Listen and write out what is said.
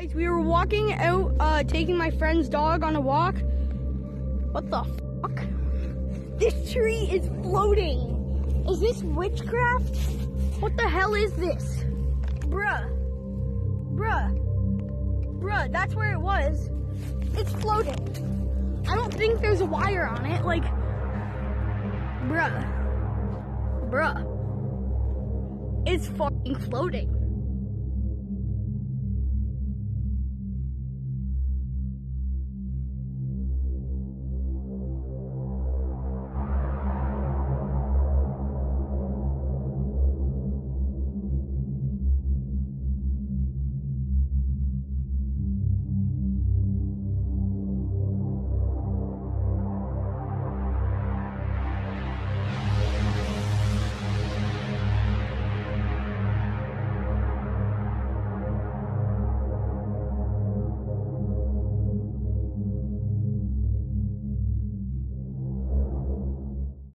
Guys, we were walking out, uh, taking my friend's dog on a walk. What the fuck? This tree is floating. Is this witchcraft? What the hell is this? Bruh. Bruh. Bruh, that's where it was. It's floating. I don't think there's a wire on it. Like, bruh. Bruh. It's fucking floating.